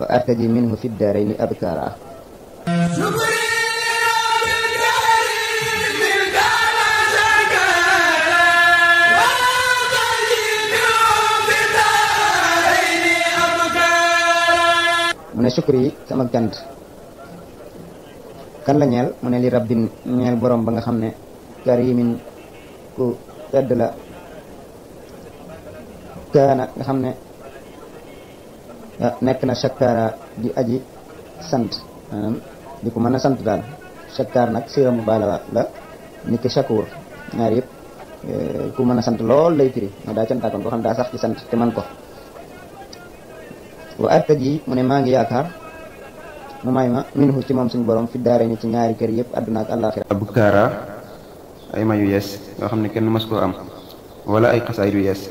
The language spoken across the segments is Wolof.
wa artaji minhu fi daarayni abkaara mu ne sukkur yi sama cant kan la ñeel mu ne li rabbin ñeel borom ba nga xam ne karimin ku tedd la kaana nga xam ne ah, nekk na shakkaara di aji sant maanaam di ko mën a sant daal shakkaar nag siira mu baala la nit ki shakuur ñaar yëpp eh, ku mën a sant lool lay firi moo daa cantaakoon koo xam daa sax ci sant te man ko wa arta ji mu ne maa ngi yaakaar mu may ma minhu ci moom suñu borom fi daare ni ci ñaari kër yëpp àdduna ak àllaaxira abkaara ay mayu yees yoo xam ne kenn mas koo am wala ay xasaay yu yees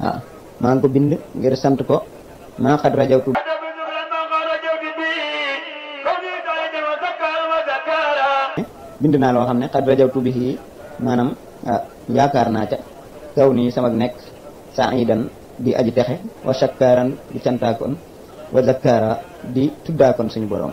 waaw maa ngi ko bind ngir sant ko maa xat rajawtu bind naa loo xam ne xat rajawtu bi fii maanaam yaakaar naa ca kaw nii sama nekk saa yi dan di aji texe wa shakkaaran di cantaakoon wa zakkaara di tuddaakoon suñu borom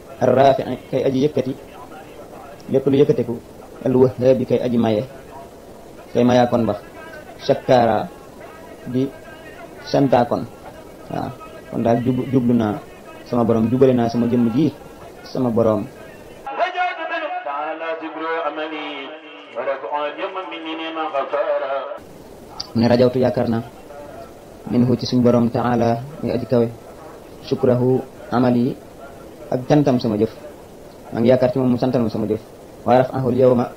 raafi kay aji yëkkati lépp lu yëkkatiku al wahaabi kay aji maye kay mayaa kon ba shakkaara di santaa kon waaw kon daal jub jublu naa sama borom jubale naa sama jëmm ji sama borom mu ne rajawtu yaakaar naa minhu ci suñ borom taala muy aji kawe shukrahu amali ak cantam sama jëf maa ngi yaakaar ci moom mu santal ma sama jëf waaye raf ahul yow ma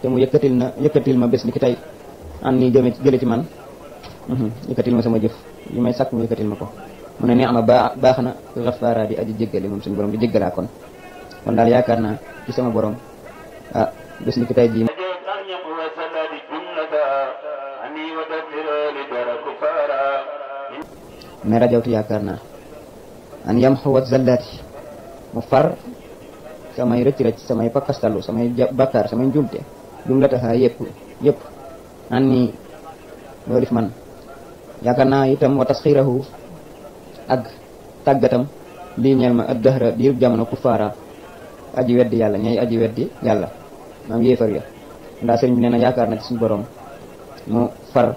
te mu yëkkatil na yëkkatil ma bés ni ki tey an nii jëme jële ci man mhm, yëkkatil ma sama jëf yi may sàkk mu yëkkatil ma ko mu ne neex ma baa baax na gafaara di aji jéggale moom suñu borom di jéggalaa kon kon daal yaakaar naa ci sama borom ah bés ni ki tey jii mais rajawtu yaakaar naa an yam xuwat zallaati mu far samay rëcc rëcc samay pakkastalu samay bakkaar samay njulte jumlataha yëpp yëpp an ni loo def man yaakaar naa itam wa tasxiirahu ak tàggatam lii ñeel ma addahra diirub jamono ku faara aji weddi yàlla ñay aji weddi yàlla maam yéefar ya ndax sëriñ bi nee na yaakaar na ci suñu borom mu far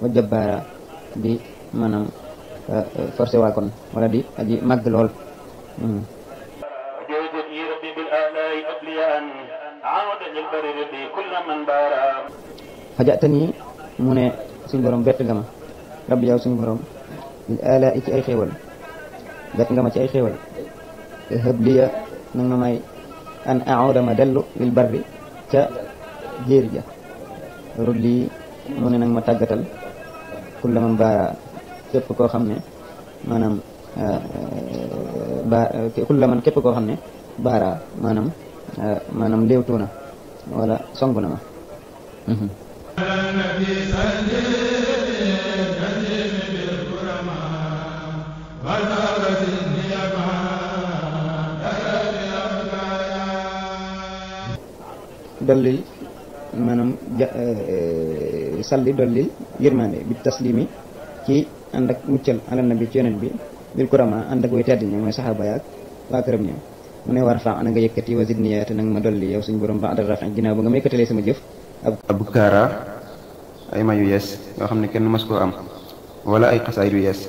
wa jabbaara di maanaam euh, euh, forcé waa kon wala di aji màgg lool hmm. fajaata nii mu ne suñu borom bett nga ma rabbi yow suñu borom bil ala ci ay xéewal bett nga ma ci ay xéewal hëb liya nag ma may an aoda ma dellu lil barri ca jéer ja ruddi mu ne nag ma tàggatal ku la man baara képp koo xam ne maanaam ba ku la man képp koo xam ne baara maanaam maanaam léewtoo na wala song na ma dollil maanaam ja eh, salli dollil yërmande bi taslimi ci ànd ak muccal ala nabi ci yonent bi bil kurama ànd ak way tedd ñi mooy saxaaba yaak waa këram ñoom mu ne war faa ana nga yëkkati wa zidni yaate nag ma dolli yow suñu borom ba'da rafin ginnaaw ba nga ma yëkkatalee sama jëf ab kaara ay may yu yees yoo xam ne kenn mas koo am wala ay xasaay yu yees